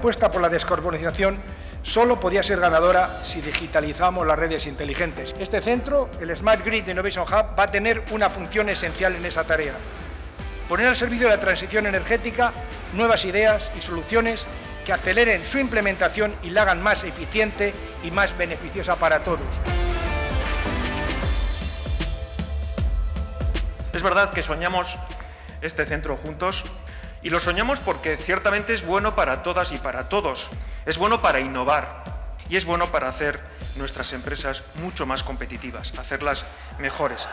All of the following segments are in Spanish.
apuesta por la descarbonización solo podía ser ganadora si digitalizamos las redes inteligentes. Este centro, el Smart Grid Innovation Hub, va a tener una función esencial en esa tarea. Poner al servicio de la transición energética nuevas ideas y soluciones que aceleren su implementación y la hagan más eficiente y más beneficiosa para todos. Es verdad que soñamos este centro juntos y lo soñamos porque ciertamente es bueno para todas y para todos. Es bueno para innovar y es bueno para hacer nuestras empresas mucho más competitivas, hacerlas mejores.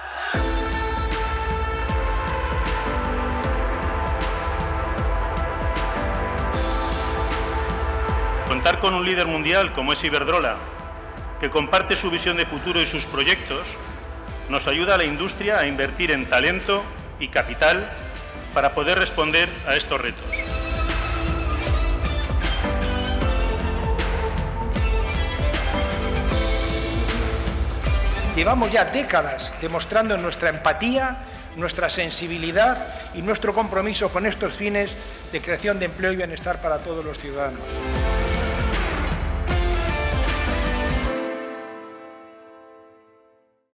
Contar con un líder mundial como es Iberdrola, que comparte su visión de futuro y sus proyectos, nos ayuda a la industria a invertir en talento y capital para poder responder a estos retos. Llevamos ya décadas demostrando nuestra empatía, nuestra sensibilidad y nuestro compromiso con estos fines de creación de empleo y bienestar para todos los ciudadanos.